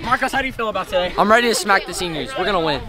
Marcos, how do you feel about today? I'm ready to smack the seniors. We're gonna win.